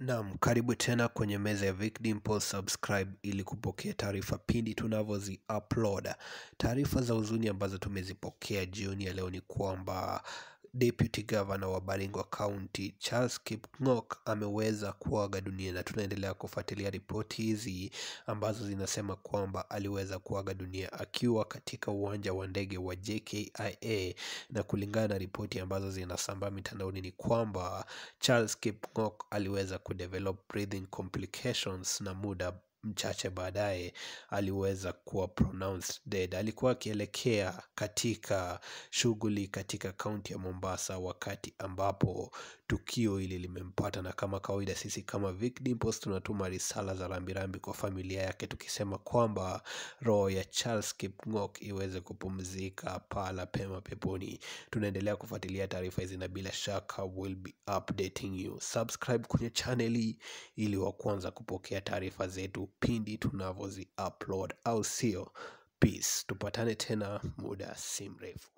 Naam, karibu tena kwenye meza ya Vic Dimple, subscribe ili kupokea taarifa pindi tunavyozi upload. Taarifa za huzuni ambazo tumezipokea jioni ya leo ni kwamba Deputy Governor wa Baringo County Charles Kipng'ok ameweza kuaga dunia, na tunaendelea kufuatilia ripoti hizi ambazo zinasema kwamba aliweza kuaga dunia akiwa katika uwanja wa ndege wa JKIA, na kulingana na ripoti ambazo zinasambaa mitandaoni ni kwamba Charles Kipng'ok aliweza kudevelop breathing complications na muda mchache baadaye aliweza kuwa pronounced dead. Alikuwa akielekea katika shughuli katika kaunti ya Mombasa wakati ambapo tukio hili limempata, na kama kawaida sisi kama Vic Dimples tunatuma risala za rambirambi kwa familia yake tukisema kwamba roho ya Charles Kipng'ok iweze kupumzika pala pema peponi. Tunaendelea kufuatilia taarifa hizi na bila shaka will be updating you. Subscribe kwenye channel hii ili wa kwanza kupokea taarifa zetu pindi tunavyozi upload, au sio? Peace, tupatane tena muda si mrefu.